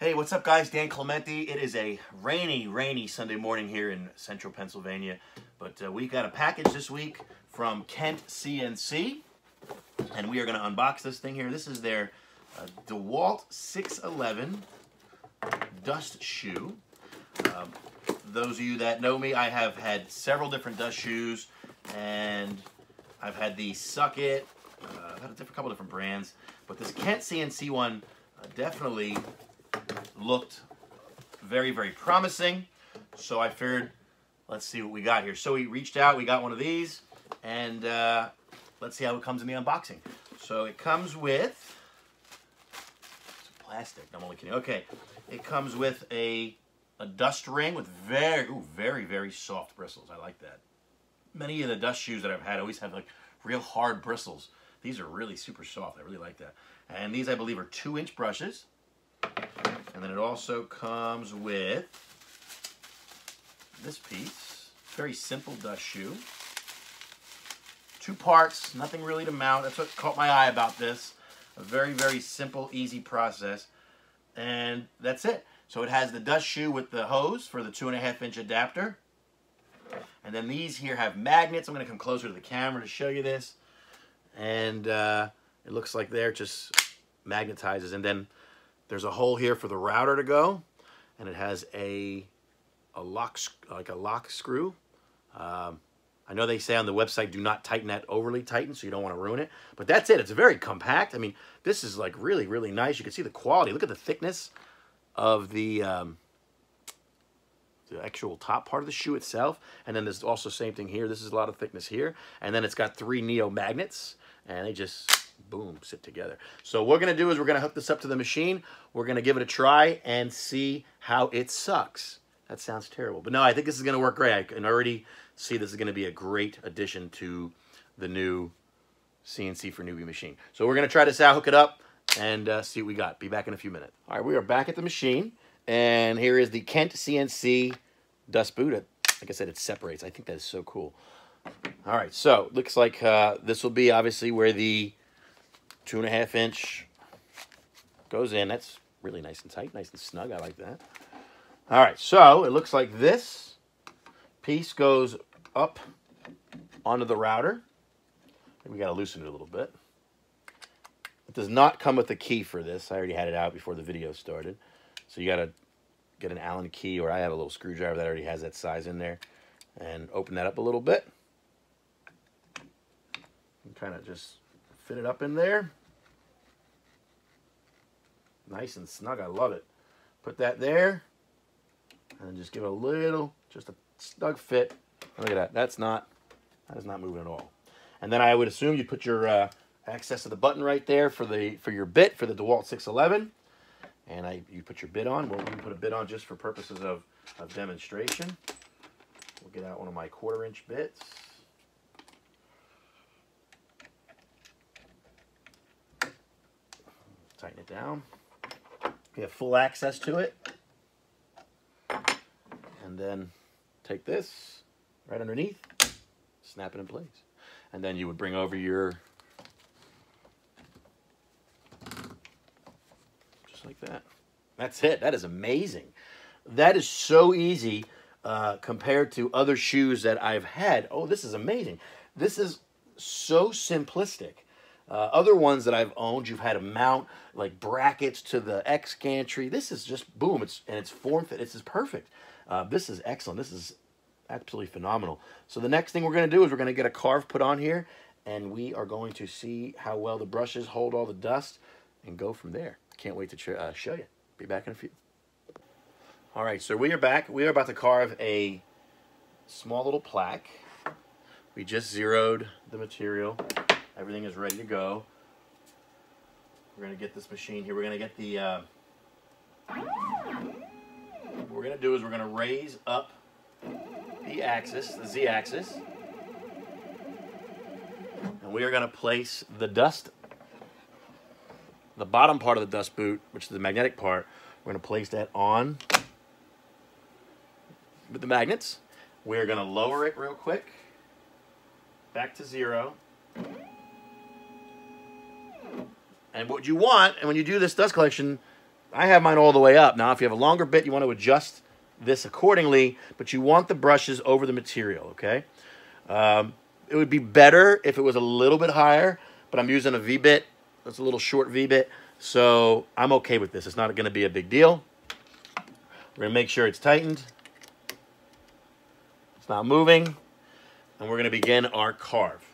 Hey, what's up, guys? Dan Clementi. It is a rainy, rainy Sunday morning here in central Pennsylvania, but uh, we got a package this week from Kent CNC, and we are going to unbox this thing here. This is their uh, DeWalt 611 dust shoe. Um, those of you that know me, I have had several different dust shoes, and I've had the Suck It, uh, I've had a different, couple different brands, but this Kent CNC one uh, definitely looked very, very promising. So I figured, let's see what we got here. So we reached out, we got one of these, and uh, let's see how it comes in the unboxing. So it comes with, plastic, I'm only kidding. Okay, it comes with a, a dust ring with very, ooh, very, very soft bristles. I like that. Many of the dust shoes that I've had always have like real hard bristles. These are really super soft. I really like that. And these, I believe, are two inch brushes. And then it also comes with this piece. Very simple dust shoe. Two parts, nothing really to mount. That's what caught my eye about this. A very, very simple, easy process. And that's it. So it has the dust shoe with the hose for the two and a half inch adapter. And then these here have magnets. I'm going to come closer to the camera to show you this. And uh, it looks like there just magnetizes. And then there's a hole here for the router to go, and it has a a lock like a lock screw. Um, I know they say on the website do not tighten that overly tighten, so you don't want to ruin it. But that's it. It's very compact. I mean, this is like really really nice. You can see the quality. Look at the thickness of the um, the actual top part of the shoe itself. And then there's also same thing here. This is a lot of thickness here. And then it's got three Neo magnets, and they just boom, sit together. So what we're going to do is we're going to hook this up to the machine. We're going to give it a try and see how it sucks. That sounds terrible. But no, I think this is going to work great. I can already see this is going to be a great addition to the new CNC for Newbie machine. So we're going to try this out, hook it up, and uh, see what we got. Be back in a few minutes. All right, we are back at the machine. And here is the Kent CNC dust boot. Like I said, it separates. I think that is so cool. All right, so looks like uh, this will be obviously where the two and a half inch goes in. That's really nice and tight, nice and snug. I like that. All right, so it looks like this piece goes up onto the router. We got to loosen it a little bit. It does not come with a key for this. I already had it out before the video started. So you got to get an Allen key, or I have a little screwdriver that already has that size in there, and open that up a little bit. And kind of just fit it up in there. Nice and snug. I love it. Put that there. And just give it a little, just a snug fit. Look at that. That's not, that is not moving at all. And then I would assume you put your uh, access to the button right there for the for your bit for the DeWalt 611. And I you put your bit on. Well, We'll put a bit on just for purposes of, of demonstration. We'll get out one of my quarter inch bits. Tighten it down. You have full access to it. And then take this right underneath, snap it in place. And then you would bring over your, just like that. That's it. That is amazing. That is so easy uh, compared to other shoes that I've had. Oh, this is amazing. This is so simplistic. Uh, other ones that I've owned, you've had to mount like brackets to the X gantry. This is just boom, it's and it's form fit. This is perfect. Uh, this is excellent. This is absolutely phenomenal. So the next thing we're going to do is we're going to get a carve put on here, and we are going to see how well the brushes hold all the dust, and go from there. Can't wait to uh, show you. Be back in a few. All right, so we are back. We are about to carve a small little plaque. We just zeroed the material. Everything is ready to go. We're to get this machine here. We're to get the... Uh, what we're to do is we're to raise up the axis, the z-axis. And we are to place the dust, the bottom part of the dust boot, which is the magnetic part, we're to place that on with the magnets. We're to lower it real quick, back to zero. And what you want, and when you do this dust collection, I have mine all the way up. Now, if you have a longer bit, you want to adjust this accordingly, but you want the brushes over the material, okay? Um, it would be better if it was a little bit higher, but I'm using a V-bit. That's a little short V-bit, so I'm okay with this. It's not going to be a big deal. We're going to make sure it's tightened. It's not moving. And we're going to begin our carve.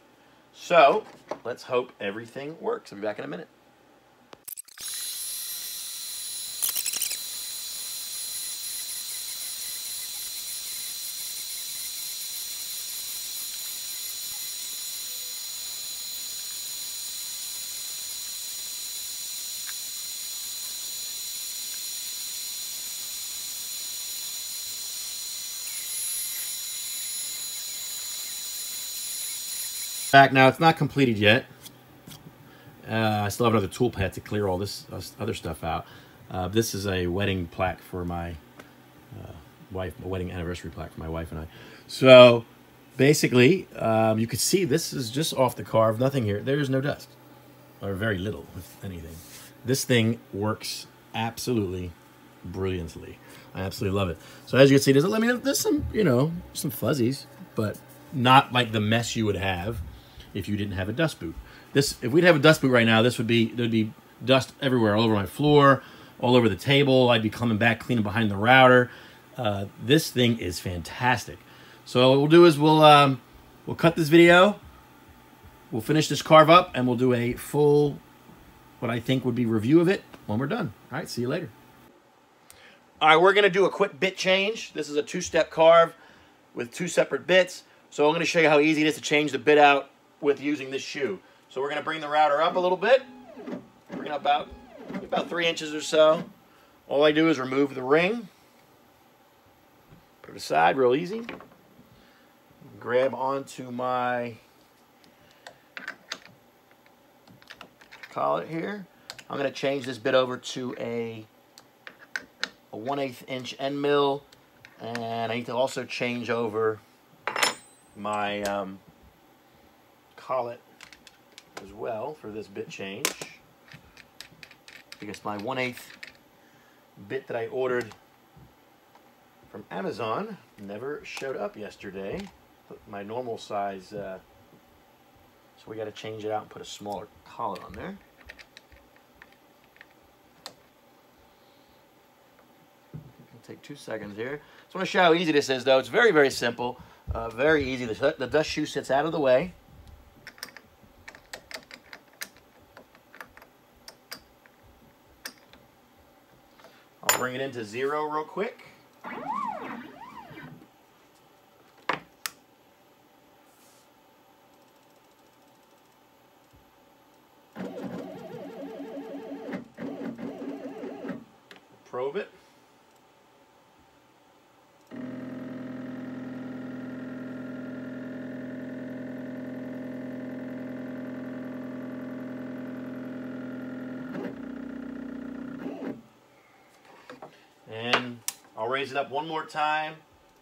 So, let's hope everything works. I'll be back in a minute. Back now, it's not completed yet. Uh, I still have another tool path to clear all this other stuff out. Uh, this is a wedding plaque for my uh, wife, a wedding anniversary plaque for my wife and I. So basically, um, you can see this is just off the carve, nothing here. There's no dust, or very little, if anything. This thing works absolutely brilliantly. I absolutely love it. So as you can see, there's, I mean, there's some, you know, some fuzzies, but not like the mess you would have if you didn't have a dust boot. This, if we'd have a dust boot right now, this would be there'd be dust everywhere, all over my floor, all over the table. I'd be coming back cleaning behind the router. Uh, this thing is fantastic. So what we'll do is we'll um, we'll cut this video. We'll finish this carve up, and we'll do a full, what I think would be review of it when we're done. All right, see you later. All right, we're gonna do a quick bit change. This is a two-step carve with two separate bits. So I'm gonna show you how easy it is to change the bit out with using this shoe. So we're going to bring the router up a little bit. Bring it about, about three inches or so. All I do is remove the ring. Put it aside real easy. Grab onto my collet here. I'm going to change this bit over to a, a 1 8 inch end mill. And I need to also change over my um, collet as well for this bit change because my 1 8 bit that I ordered from Amazon never showed up yesterday. My normal size, uh, so we got to change it out and put a smaller collet on there. take two seconds here. Just want to show how easy this is, though. It's very, very simple. Uh, very easy. The, the dust shoe sits out of the way. Bring it into zero real quick. Probe it. I'll raise it up one more time.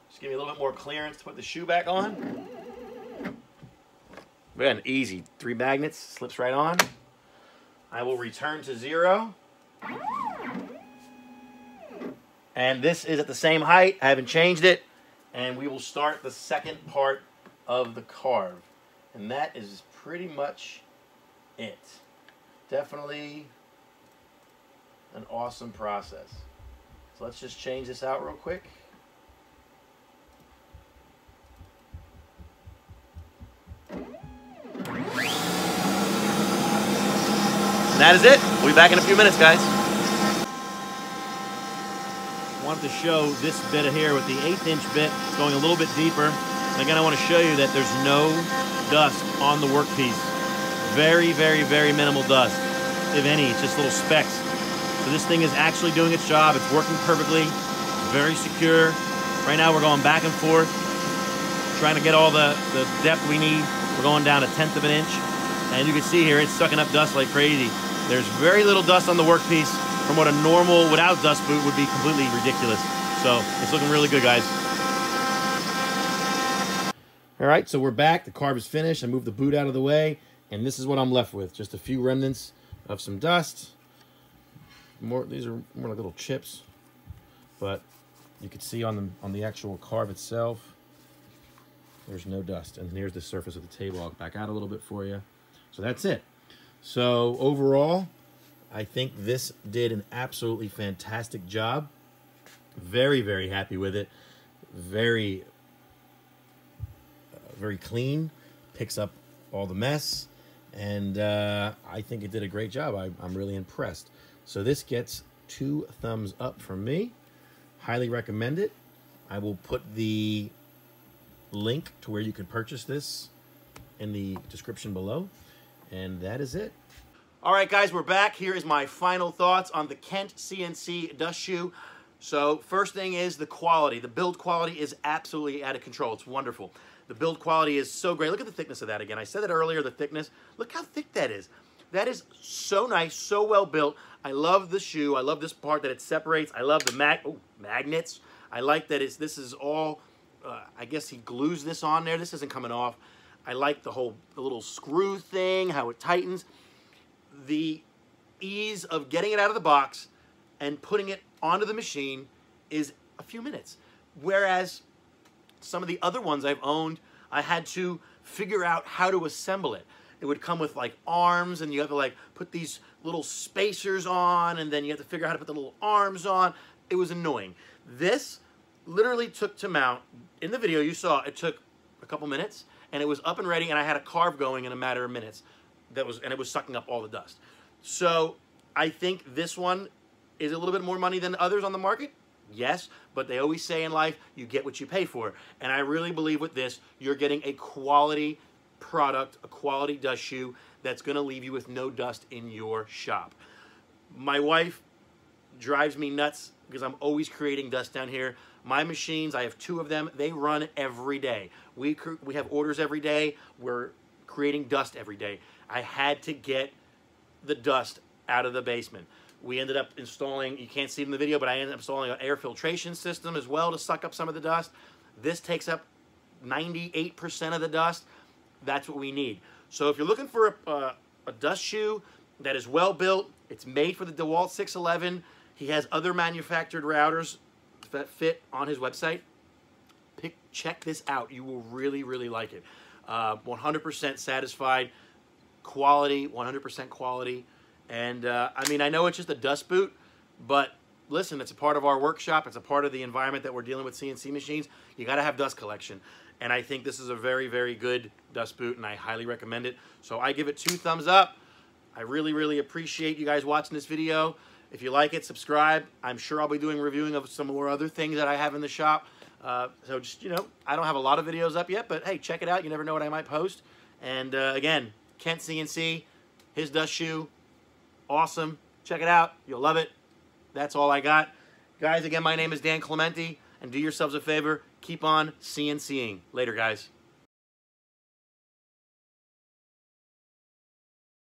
Just give me a little bit more clearance to put the shoe back on. Again, easy. Three magnets, slips right on. I will return to zero. And this is at the same height. I haven't changed it. And we will start the second part of the carve. And that is pretty much it. Definitely an awesome process. Let's just change this out real quick. That is it. We'll be back in a few minutes, guys. Wanted to show this bit here with the eighth inch bit going a little bit deeper. And again, I want to show you that there's no dust on the workpiece. Very, very, very minimal dust, if any. It's just little specks. So this thing is actually doing its job. It's working perfectly. Very secure. Right now we're going back and forth, trying to get all the, the depth we need. We're going down a tenth of an inch. And you can see here, it's sucking up dust like crazy. There's very little dust on the workpiece from what a normal, without dust boot, would be completely ridiculous. So it's looking really good, guys. All right, so we're back. The carve is finished. I moved the boot out of the way, and this is what I'm left with. Just a few remnants of some dust more. These are more like little chips, but you can see on the on the actual carve itself, there's no dust. And here's the surface of the table. I'll back out a little bit for you. So that's it. So overall, I think this did an absolutely fantastic job. Very, very happy with it. Very, uh, very clean. Picks up all the mess. And uh, I think it did a great job. I, I'm really impressed. So this gets two thumbs up from me. Highly recommend it. I will put the link to where you can purchase this in the description below. And that is it. All right, guys, we're back. Here is my final thoughts on the Kent CNC dust shoe. So first thing is the quality. The build quality is absolutely out of control. It's wonderful. The build quality is so great. Look at the thickness of that again. I said that earlier, the thickness. Look how thick that is. That is so nice, so well built. I love the shoe. I love this part that it separates. I love the mag oh, magnets. I like that it's, this is all, uh, I guess he glues this on there. This isn't coming off. I like the whole the little screw thing, how it tightens. The ease of getting it out of the box and putting it onto the machine is a few minutes. Whereas some of the other ones I've owned, I had to figure out how to assemble it. It would come with like arms and you have to like put these little spacers on and then you have to figure out how to put the little arms on. It was annoying. This literally took to mount. In the video you saw, it took a couple minutes and it was up and ready and I had a carve going in a matter of minutes. That was and it was sucking up all the dust. So I think this one is a little bit more money than others on the market. Yes, but they always say in life, you get what you pay for. And I really believe with this, you're getting a quality product, a quality dust shoe that's going to leave you with no dust in your shop. My wife drives me nuts because I'm always creating dust down here. My machines, I have two of them, they run every day. We, we have orders every day. We're creating dust every day. I had to get the dust out of the basement. We ended up installing, you can't see it in the video, but I ended up installing an air filtration system as well to suck up some of the dust. This takes up 98% of the dust. That's what we need. So if you're looking for a, a dust shoe that is well built, it's made for the DeWalt 611. He has other manufactured routers that fit on his website. Pick, check this out. You will really, really like it. 100% uh, satisfied. Quality, 100% quality. And uh, I mean, I know it's just a dust boot, but listen, it's a part of our workshop. It's a part of the environment that we're dealing with CNC machines. You got to have dust collection. And I think this is a very, very good dust boot, and I highly recommend it. So I give it two thumbs up. I really, really appreciate you guys watching this video. If you like it, subscribe. I'm sure I'll be doing reviewing of some more other things that I have in the shop. Uh, so just, you know, I don't have a lot of videos up yet, but hey, check it out. You never know what I might post. And uh, again, Kent CNC, his dust shoe, awesome. Check it out. You'll love it. That's all I got. Guys, again, my name is Dan Clementi, and do yourselves a favor, keep on CNCing. Later, guys.